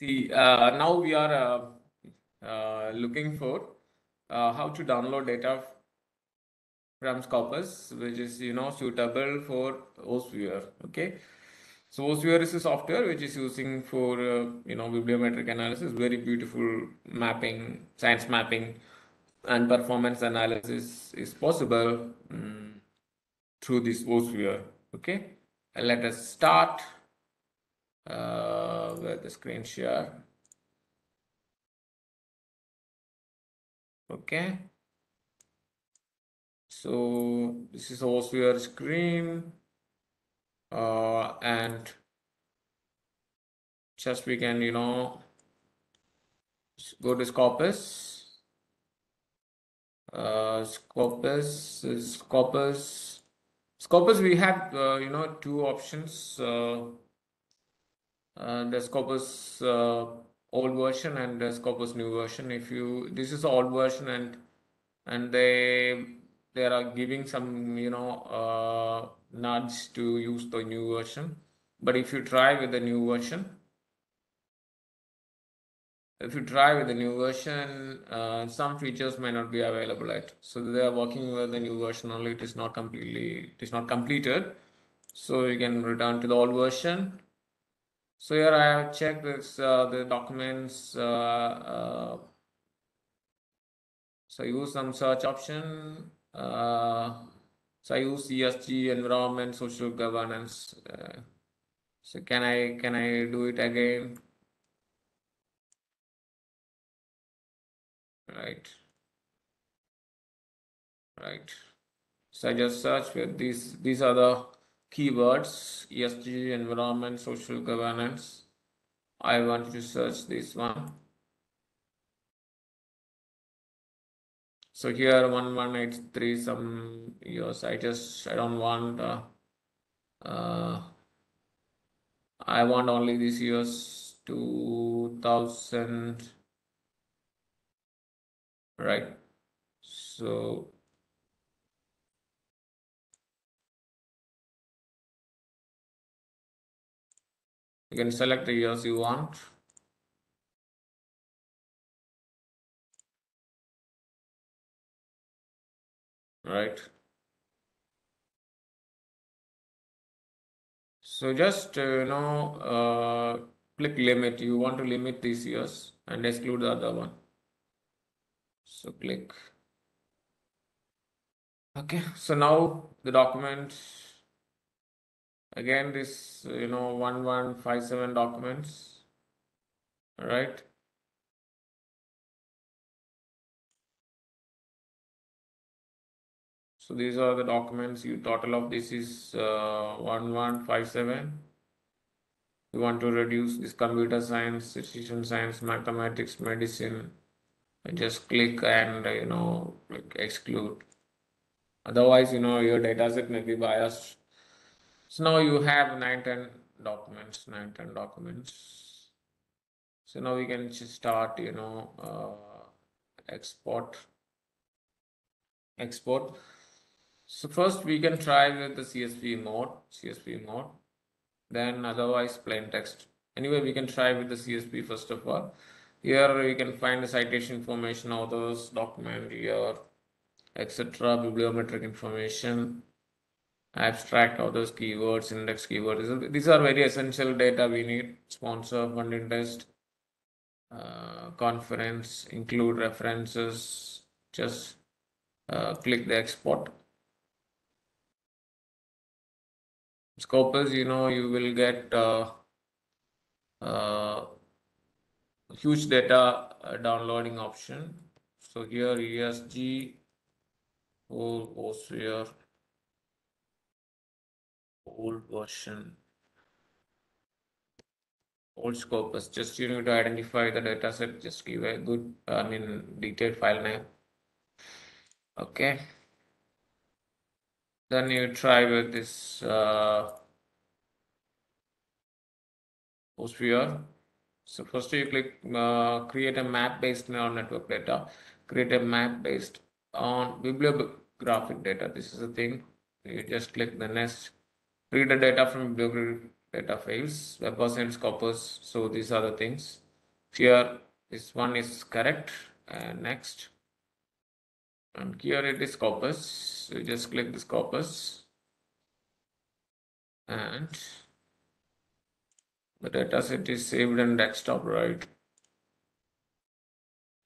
See, uh, now we are uh, uh, looking for uh, how to download data from Scopus, which is you know suitable for VOSviewer. Okay, so VOSviewer is a software which is using for uh, you know bibliometric analysis, very beautiful mapping, science mapping, and performance analysis is possible um, through this VOSviewer. Okay, let us start uh, with the screen share. Okay. So this is also your screen. Uh, and just we can, you know, go to Scopus. Uh, Scopus, Scopus, Scopus, we have, uh, you know, two options. Uh, uh, the Scopus uh, old version and the Scopus new version. If you, this is old version and, and they, they are giving some, you know, uh, nudge to use the new version. But if you try with the new version, if you try with the new version, uh, some features may not be available yet. So they are working with the new version only. It is not completely, it is not completed. So you can return to the old version. So here I have checked this, uh, the documents. Uh, uh, so use some search option. Uh, so I use ESG, environment, social governance. Uh, so can I can I do it again? Right. Right. So I just search with these. These are the keywords ESG, environment, social governance. I want to search this one. So here 1183 some years. I just I don't want uh, uh, I want only these years 2000 right so you can select the years you want. Right. So just uh, you know uh, click limit. You want to limit these years and exclude the other one. So click. Okay. So now the document again this you know 1157 documents right so these are the documents you total of this is uh, 1157 you want to reduce this computer science citizen science mathematics medicine just click and you know exclude. Otherwise you know your data set may be biased so now you have 9, 10 documents, 9, 10 documents. So now we can just start, you know, uh, export, export. So first we can try with the CSV mode, CSV mode, then otherwise plain text. Anyway, we can try with the CSV first of all. Here we can find the citation information, authors, document, year, etc., bibliometric information, abstract of those keywords index keywords these are very essential data we need. Sponsor funding test uh, conference include references just uh, click the export. Scopus you know you will get uh, uh huge data uh, downloading option. So here esg or VOSviewer old version old scopus just you need to identify the data set just give a good i mean detailed file name okay then you try with this uh, VOSviewer. So first you click uh, create a map based neural network data, create a map based on bibliographic data. This is the thing. You just click the next read the data from bibliographic data files, Web Science Scopus. So these are the things. here this one is correct and next and here it is Scopus. so you just click this Scopus. and the dataset is saved in desktop right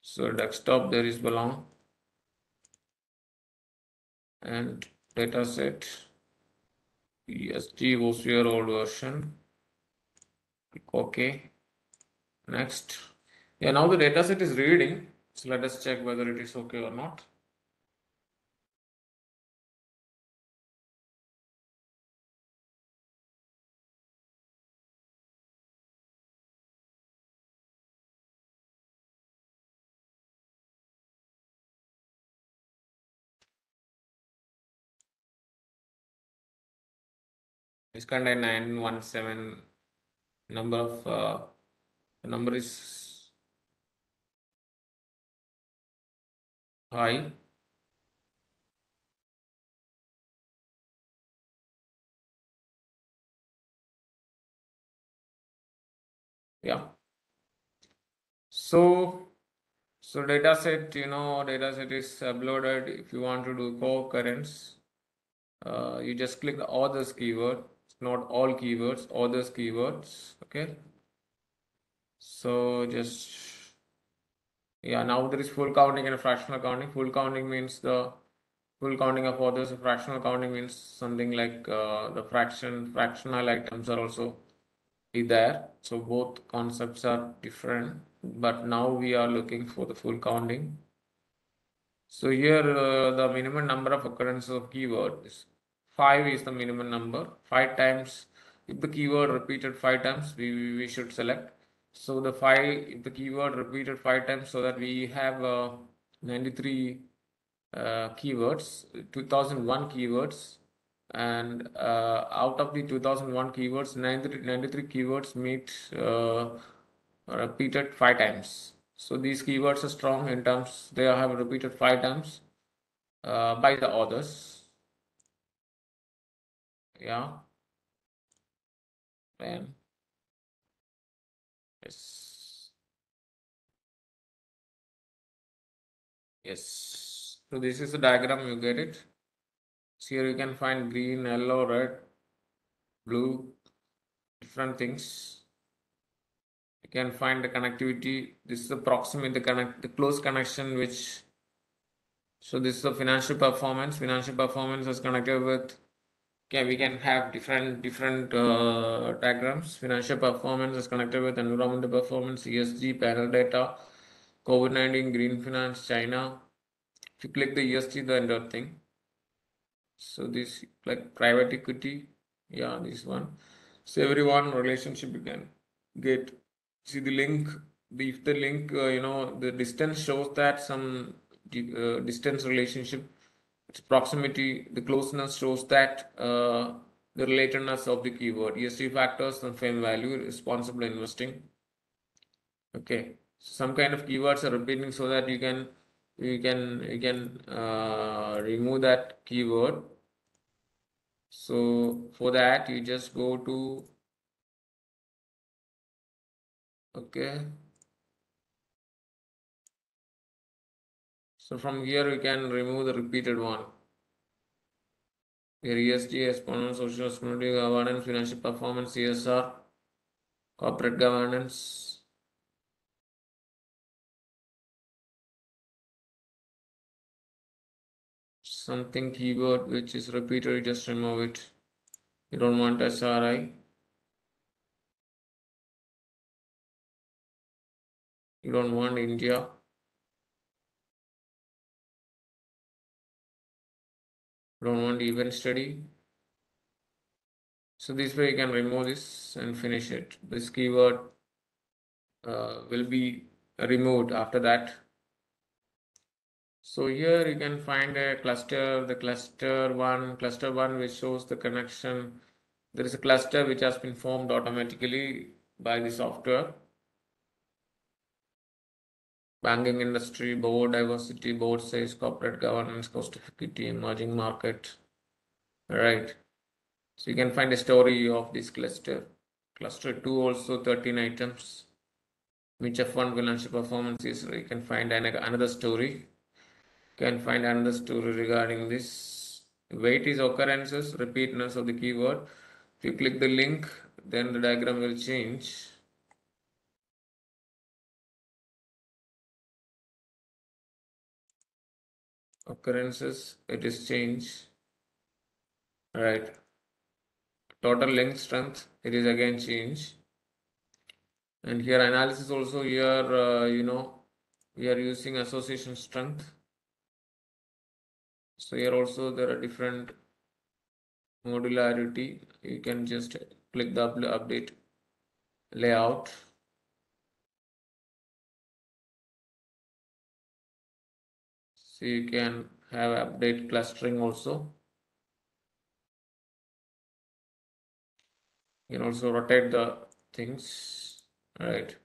so desktop there is belong and dataset ESG was your old version. Click OK. Next. Yeah now the dataset is reading so let us check whether it is okay or not It's contain 917 number of uh, the number is high yeah. So so data set you know data set is uploaded. If you want to do co-occurrence uh, you just click the others keyword not all keywords others keywords okay? So just yeah now there is full counting and fractional counting. Full counting means the full counting of others fractional counting means something like uh, the fraction fractional items are also there. So both concepts are different but now we are looking for the full counting. So here uh, the minimum number of occurrences of keywords 5 is the minimum number. 5 times if the keyword repeated 5 times we, we should select. So the 5 if the keyword repeated 5 times so that we have uh, 93 uh, keywords 2001 keywords and uh, out of the 2001 keywords 93, 93 keywords meet uh, repeated 5 times. So these keywords are strong in terms they have repeated 5 times uh, by the authors yeah. Then yes. Yes. So this is the diagram you get it? So here you can find green yellow red blue different things. You can find the connectivity. This is the proximity the connect the close connection which so this is the financial performance. Financial performance is connected with okay we can have different different uh, diagrams. Financial performance is connected with environmental performance esg panel data covid-19 green finance china. If you click the esg the entire thing. So this like private equity yeah this one. So everyone relationship you can get. See the link if the link uh, you know the distance shows that some uh, distance relationship its proximity, the closeness shows that uh, the relatedness of the keyword. ESG factors and FAME value, responsible investing. Okay, some kind of keywords are repeating so that you can you can you can uh, remove that keyword. So for that you just go to okay So from here we can remove the repeated one. ESG, exponent, social responsibility, governance, financial performance, CSR, corporate governance. Something keyword which is repeated, you just remove it. You don't want SRI. You don't want India. Don't want event study. So this way you can remove this and finish it. This keyword uh, will be removed after that. So here you can find a cluster the cluster one cluster one which shows the connection. There is a cluster which has been formed automatically by the software banking industry, board diversity, board size, corporate governance, cost equity, emerging market. All right. So you can find a story of this cluster. Cluster 2 also 13 items. which F1 financial performance is. You can find another story. You can find another story regarding this. Weight is occurrences, repeatness of the keyword. If you click the link, then the diagram will change. Occurrences, it is changed. Right. Total length strength, it is again changed and here analysis also here uh, you know we are using association strength so here also there are different modularity you can just click the update layout so you can have update clustering also. You can also rotate the things right?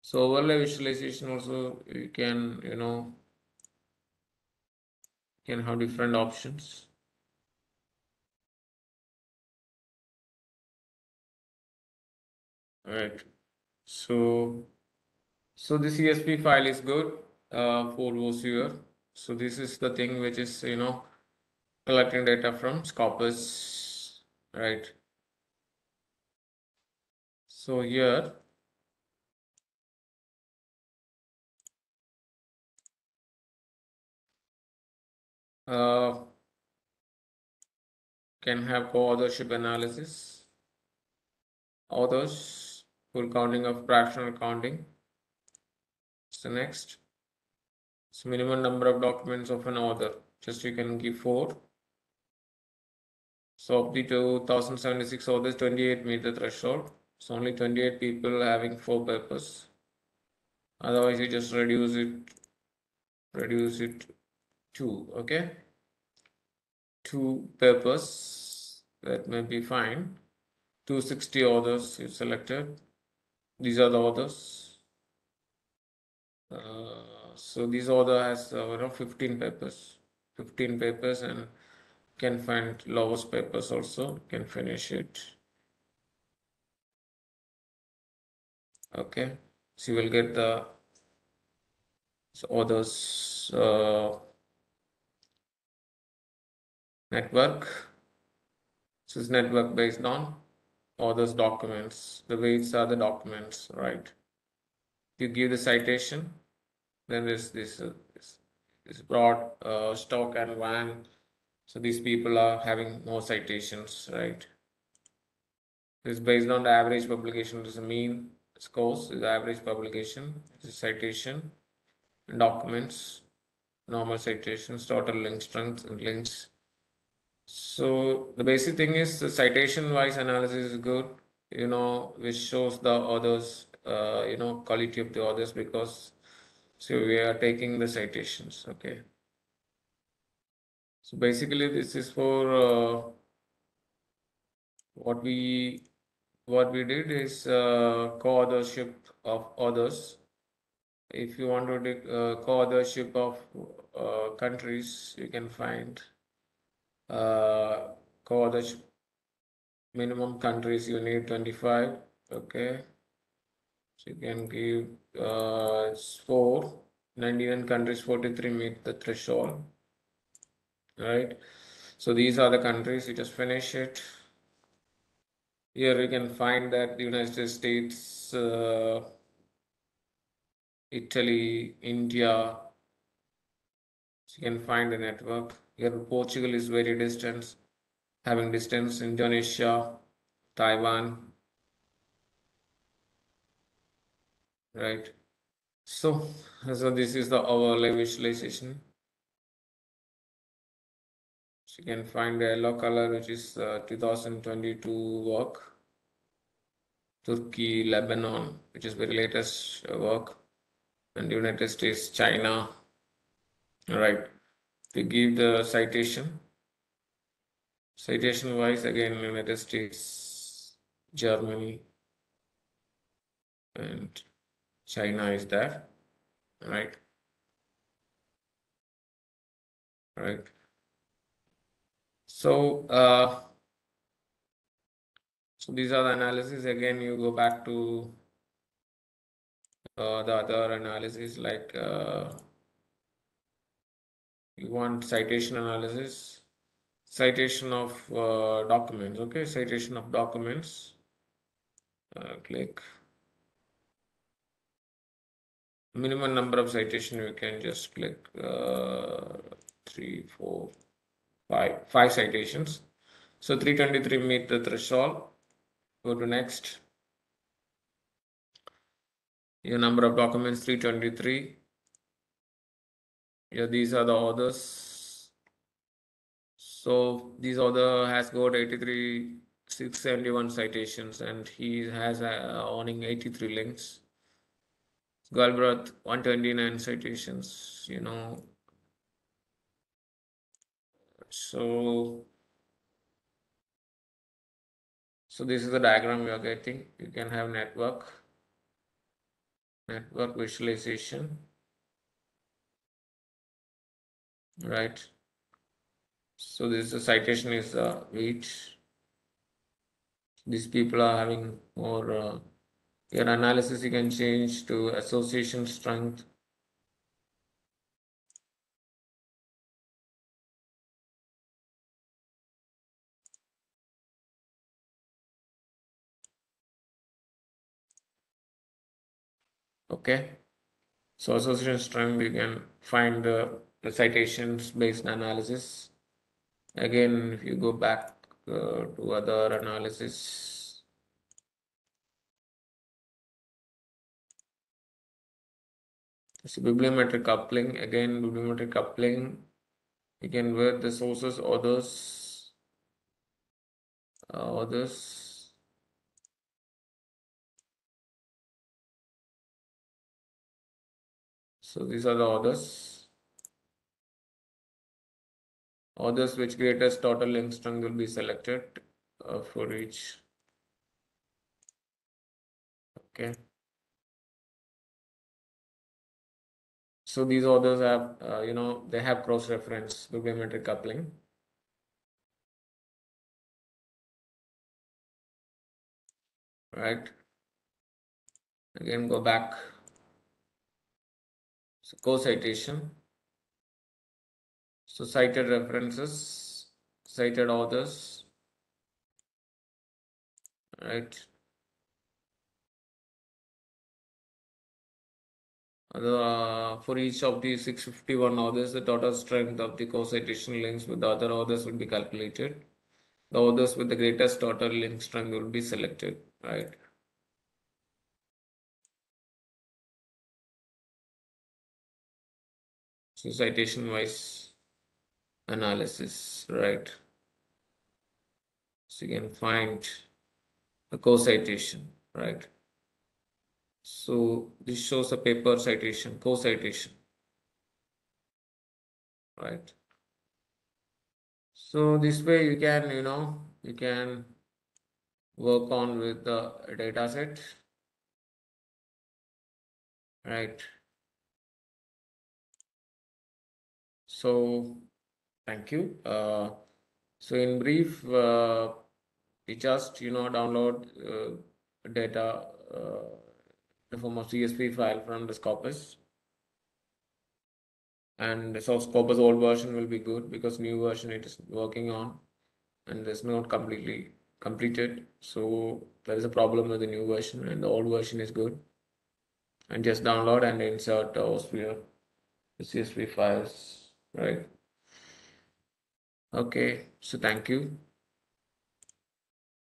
So overlay visualization also you can you know can have different options. Right. So so this csv file is good uh, for here so this is the thing which is you know collecting data from scopus right? So here uh, can have co-authorship analysis, authors, full counting of fractional counting. So next, so minimum number of documents of an author. Just you can give four. So of the 2076 authors, 28 meet the threshold. So only 28 people having four papers. Otherwise, you just reduce it, reduce it to, okay? Two papers, that may be fine. 260 authors you selected. These are the authors. Uh, so this author has uh, you know 15 papers. 15 papers and can find lowest papers also. Can finish it. Okay. So you will get the so others uh, network. So it's network based on others documents. The weights are the documents right? You give the citation then there's this uh, this, this broad uh, stock and van so these people are having more citations right? It's based on the average publication. This is a mean scores is average publication, this is citation, documents, normal citations, total link strength, and links. So the basic thing is the citation wise analysis is good, you know, which shows the authors, uh, you know, quality of the authors because so we are taking the citations, okay. So basically this is for uh, what we what we did is uh, co-authorship of authors. If you want to do uh, co-authorship of uh, countries, you can find uh, co-authorship minimum countries you need 25 okay so you can give uh, 4 91 countries 43 meet the threshold right so these are the countries you just finish it here you can find that the United States, uh, Italy, India, so you can find the network. Here Portugal is very distant, having distance, Indonesia, Taiwan, right? So, so this is the overlay visualization. So you can find the yellow color, which is uh, 2022 work. Turkey, Lebanon, which is very latest uh, work, and United States, China. All right, we give the citation. Citation wise, again, United States, Germany, and China is there. right? Right. So, uh, so these are the analysis. Again, you go back to uh, the other analysis like uh, you want citation analysis citation of uh, documents okay citation of documents uh, click minimum number of citation you can just click uh, three four five five citations. So 323 meet the threshold. Go to next. Your number of documents 323 yeah these are the orders. So these author has got 83 671 citations and he has uh, owning 83 links Galbraith 129 citations you know. So so this is the diagram we are getting. You can have network network visualization. Right. So this the citation is uh, weight these people are having more uh, your analysis you can change to association strength. Okay. So association strength you can find the, citations based analysis. Again if you go back uh, to other analysis so bibliometric coupling again bibliometric coupling can where the sources others uh, others So these are the orders. Orders which greatest total link strength will be selected uh, for each. Okay. So these authors have, uh, you know, they have cross-reference bibliometric coupling. Right. Again, go back so co-citation. So cited references, cited authors, right? Uh, for each of the 651 authors, the total strength of the co-citation links with the other authors will be calculated. The authors with the greatest total link strength will be selected, right? So citation wise analysis, right? So you can find the co-citation, right? So this shows a paper citation, co-citation, right? So this way you can, you know, you can work on with the data set, right? So thank you. Uh, so in brief, uh, we just you know download uh, data uh, the form of CSV file from the Scopus. And so Scopus old version will be good because new version it is working on and it's not completely completed. So there is a problem with the new version and the old version is good. And just download and insert uh, VOSviewer, the CSV files right okay so thank you